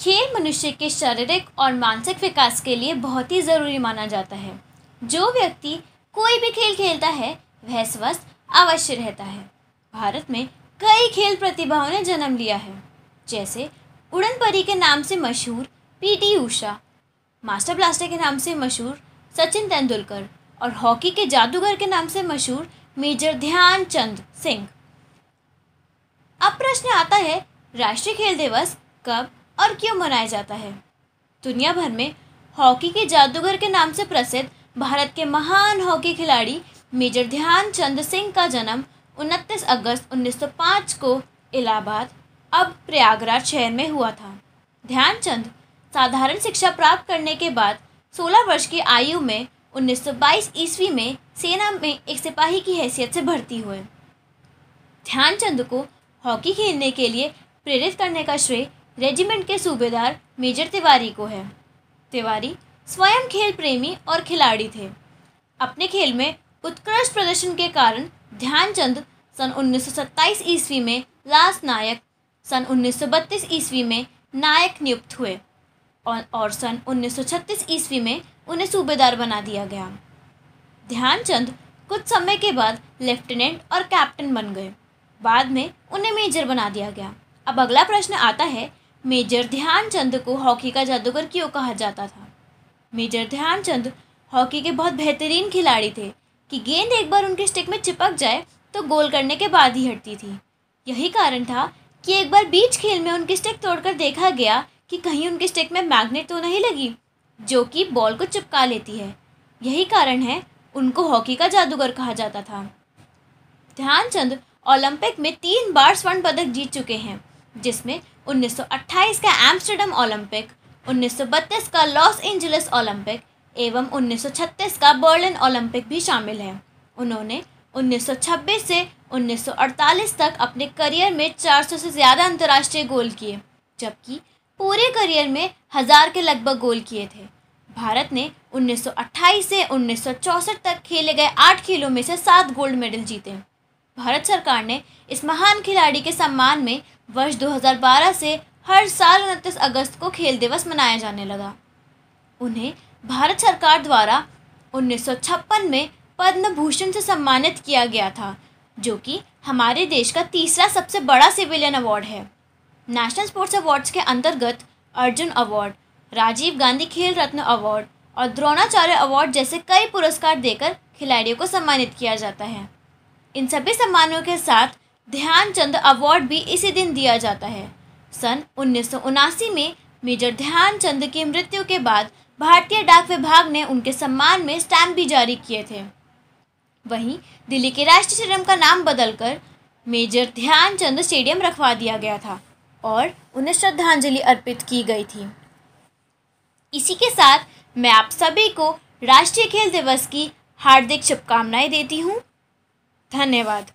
खेल मनुष्य के शारीरिक और मानसिक विकास के लिए बहुत ही ज़रूरी माना जाता है। जो व्यक्ति कोई भी खेल खेलता है, वह स्वस्थ, अवश्य रहता है। भारत में कई खेल प्रतिभाओं ने जन्म लिया है। जैसे उड़न परी के नाम से मशहूर पीटी उषा, मास्टर ब्लास्टर के नाम से मशहूर सचिन तेंदुलकर और हॉकी के जादूगर के नाम से मशहूर मेजर ध्यानचंद सिंह। अब प्रश्न आता है, राष्ट्रीय खेल दिवस कब और क्यों मनाया जाता है? दुनिया भर में हॉकी के जादूगर के नाम से प्रसिद्ध भारत के महान हॉकी खिलाड़ी मेजर ध्यानचंद सिंह का जन्म 29 अगस्त 1905 को इलाहाबाद, अब प्रयागराज शहर में हुआ था। ध्यानचंद साधारण शिक्षा प्राप्त करने के बाद 16 वर्ष की आयु में 1922 ईस्वी में सेना में एक सिपाही की हैसियत से भर्ती हुए। ध्यानचंद को हॉकी खेलने के लिए प्रेरित करने का श्रेय रेजिमेंट के सूबेदार मेजर तिवारी को है। तिवारी स्वयं खेल प्रेमी और खिलाड़ी थे। अपने खेल में उत्कृष्ट प्रदर्शन के कारण ध्यानचंद सन 1927 ईस्वी में लास्ट नायक सन 1932 ईस्वी में नायक नियुक्त हुए और, और सन 1936 ईस्वी में उन्हें सूबेदार बना दिया गया। ध्यानचंद कुछ समय के बाद लेफ्टिनेंट और कैप्टन बन गए। बाद में उन्हें मेजर बना दिया गया। अब अगला प्रश्न आता है मेजर ध्यानचंद को हॉकी का जादूगर क्यों कहा जाता था? मेजर ध्यानचंद हॉकी के बहुत बेहतरीन खिलाड़ी थे कि गेंद एक बार उनके स्टिक में चिपक जाए तो गोल करने के बाद ही हटती थी। यही कारण था कि एक बार बीच खेल में उनकी स्टिक तोड़कर देखा गया कि कहीं उनके स्टिक में मैग्नेट तो नहीं लगी, जो कि बॉल को चिपका लेती है। यही कारण है उनको हॉकी का जादूगर कहा जाता था। ध्यानचंद ओलंपिक में तीन बार स्वर्ण पदक जीत चुके हैं, जिसमें 1928 का एम्स्टर्डम ओलंपिक 1932 का लॉस एंजलिस ओलंपिक एवं 1936 का बर्लिन ओलंपिक भी शामिल है। उन्होंने 1926 से 1948 तक अपने करियर में 400 से ज़्यादा अंतर्राष्ट्रीय गोल किए, जबकि पूरे करियर में हज़ार के लगभग गोल किए थे। भारत ने 1928 से 1964 तक खेले गए आठ खेलों में से सात गोल्ड मेडल जीते। भारत सरकार ने इस महान खिलाड़ी के सम्मान में वर्ष 2012 से हर साल उनतीस अगस्त को खेल दिवस मनाया जाने लगा। उन्हें भारत सरकार द्वारा 1956 में पद्म भूषण से सम्मानित किया गया था, जो कि हमारे देश का तीसरा सबसे बड़ा सिविलियन अवार्ड है। नेशनल स्पोर्ट्स अवार्ड्स के अंतर्गत अर्जुन अवार्ड, राजीव गांधी खेल रत्न अवार्ड और द्रोणाचार्य अवार्ड जैसे कई पुरस्कार देकर खिलाड़ियों को सम्मानित किया जाता है। इन सभी सम्मानों के साथ ध्यानचंद अवार्ड भी इसी दिन दिया जाता है। सन उन्नीस सौ उनासी में मेजर ध्यानचंद की मृत्यु के बाद भारतीय डाक विभाग ने उनके सम्मान में स्टैम्प भी जारी किए थे। वहीं दिल्ली के राष्ट्रीय स्टेडियम का नाम बदलकर मेजर ध्यानचंद स्टेडियम रखवा दिया गया था और उन्हें श्रद्धांजलि अर्पित की गई थी। इसी के साथ मैं आप सभी को राष्ट्रीय खेल दिवस की हार्दिक शुभकामनाएँ देती हूँ। धन्यवाद।